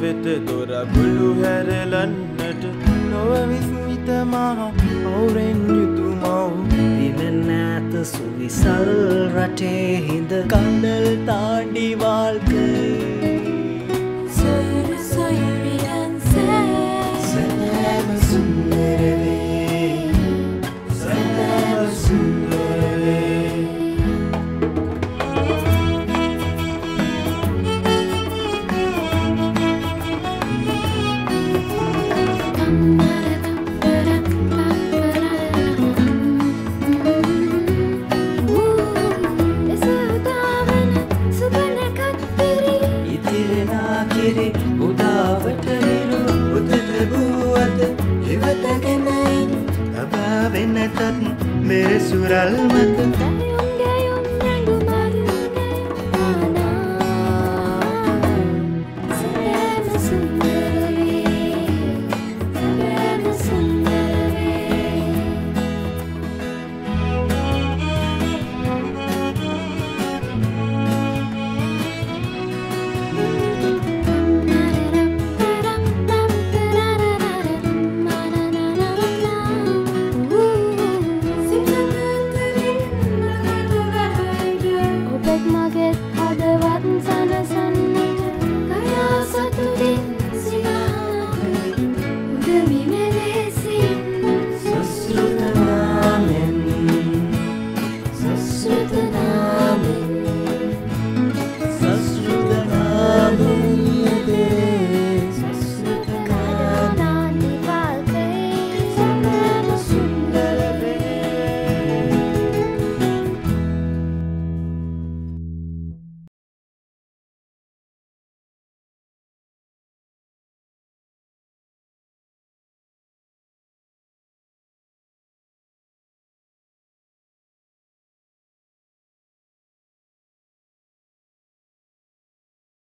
දොර ගුළු හැරලන්නට නොව විස්මිත මහ ඔවුරෙන් යුතු नतत मेरे सुराल मत